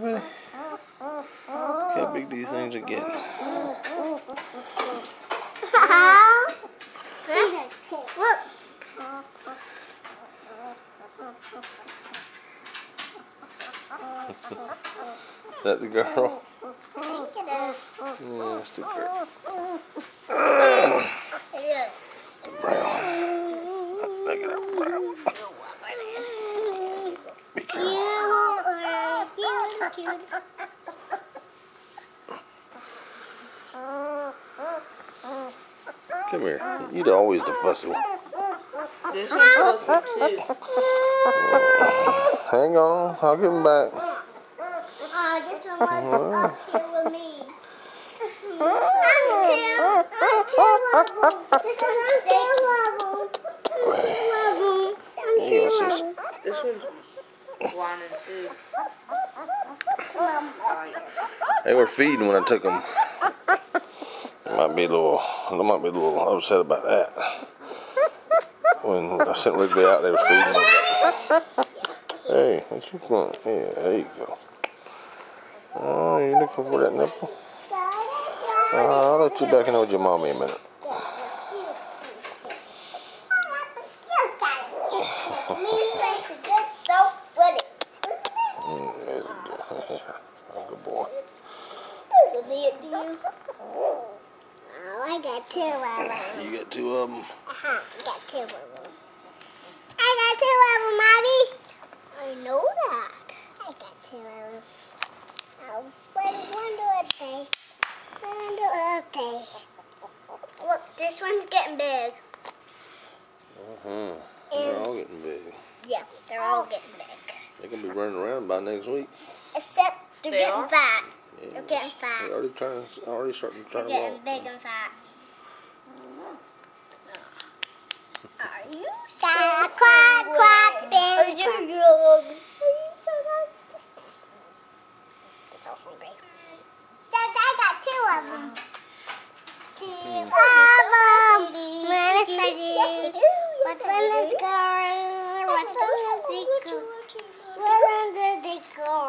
buddy, buddy. How big do you things are getting? Look. Is that the girl? I think it is. Yeah, that's the girl. It is. Brown. Look at that brown. Be You careful. are cute, cute. Come here. You're always the fussy one. This one's supposed to too. Uh, hang on. I'll give him back. Oh, this one was uh-huh. up here with me. I'm two. I'm two of. This one's two of them. Two of them. I'm two Yes, of yes. them. This one's one and two. They were feeding when I took them. Might be a little. I might be a little upset about that. When I sent Rigby out, they were feeding. Hey, what you want? Yeah, there you go. Oh, you looking for that nipple? Uh, I'll let you back in with your mommy a minute. Mm, there's a- Good boy. Oh, I got two of them. You got two of them. Uh-huh, I got two of them. I got two of them, Mommy. I know that. I got two of them. Oh, when, when do I pay? When do I pay? Look, this one's getting big. Mm-hmm. They're all getting big. Yeah, they're all getting big. They're gonna be running around by next week. Except they're they getting are? fat. Yeah, they're getting fat. They're already trying. Already starting to try to walk. Getting big and fat. Are you so quack, quack, quack, Are you so hungry? so hungry. Dad, I got two of them. Two mm. of them. Yes, we do. What's one that's going? What's one that's going? Where did they go?